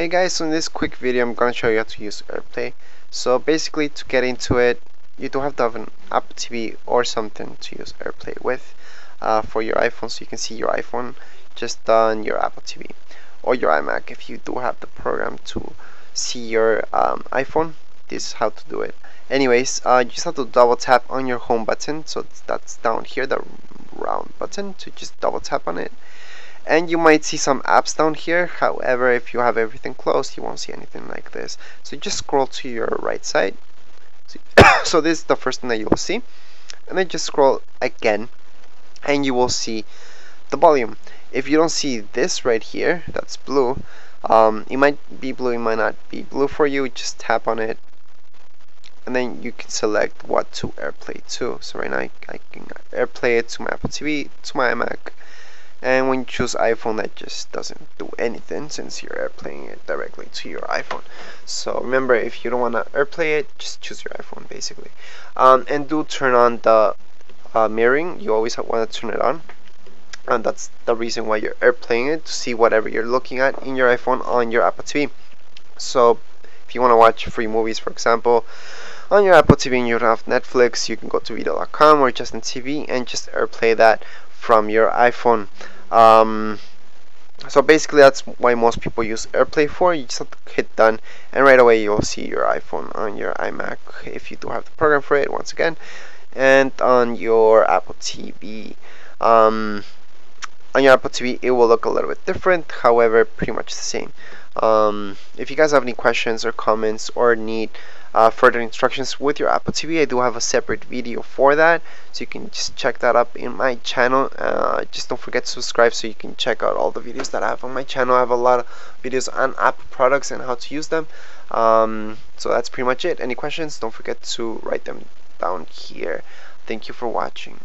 Hey guys, so in this quick video I'm going to show you how to use AirPlay. So basically to get into it, you do have to have an Apple TV or something to use AirPlay with uh, for your iPhone so you can see your iPhone just on your Apple TV or your iMac if you do have the program to see your um, iPhone. This is how to do it. Anyways, uh, you just have to double tap on your home button so that's down here, the round button, to just double tap on it and you might see some apps down here. However if you have everything closed you won't see anything like this. So just scroll to your right side. So this is the first thing that you will see. And then just scroll again and you will see the volume. If you don't see this right here that's blue um, it might be blue it might not be blue for you. Just tap on it. And then you can select what to airplay to. So right now I, I can airplay it to my Apple TV to my Mac and when you choose iPhone that just doesn't do anything since you're airplaying it directly to your iPhone. So remember if you don't want to airplay it just choose your iPhone basically. Um, and do turn on the uh, mirroring. You always want to turn it on. And that's the reason why you're airplaying it to see whatever you're looking at in your iPhone on your Apple TV so if you want to watch free movies for example on your Apple TV and you don't have Netflix you can go to video.com or Justin TV and just airplay that from your iPhone. Um, so basically that's why most people use AirPlay for. You just have to hit done and right away you'll see your iPhone on your iMac if you do have the program for it once again and on your Apple TV. Um, on your Apple TV it will look a little bit different however pretty much the same. Um, if you guys have any questions or comments or need uh, further instructions with your Apple TV. I do have a separate video for that, so you can just check that up in my channel. Uh, just don't forget to subscribe so you can check out all the videos that I have on my channel. I have a lot of videos on Apple products and how to use them. Um, so that's pretty much it. Any questions? Don't forget to write them down here. Thank you for watching.